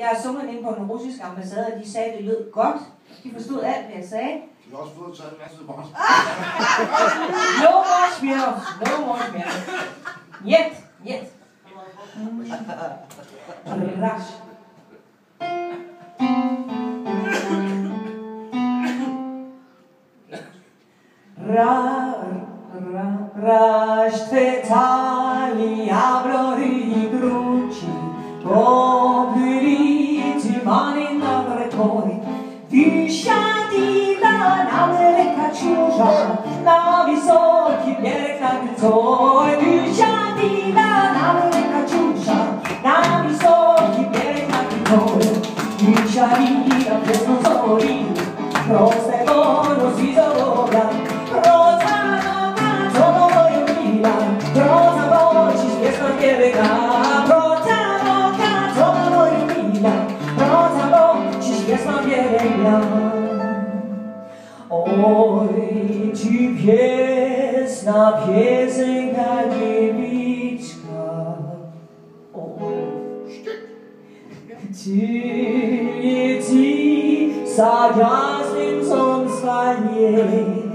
Jeg har sunget inde på den russiske ambassade, og de sagde, at det lød godt. De forstod alt, hvad jeg sagde. Du har også fået taget en masse bort. No more Smirnoff. No more Smirnoff. Yet. Yet. Rasch. Ra, ra, rascetali abro i gruci, voi. Visciati la nave cacciusa Navi so chi viene canto Visciati la nave cacciusa Navi so chi viene canto Visciati la questo soli Proste con si sovra Rosa non sono voglio mia Rosa voci spesso anche regala Oj, ci pies na piesenka dziewiczka O, Ci, ci, sa jasnym są stanie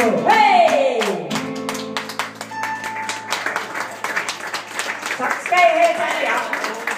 Hey! Sucks, hey, hey, hey, hey.